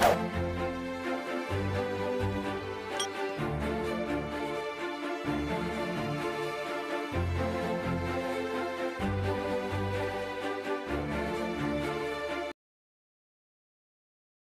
you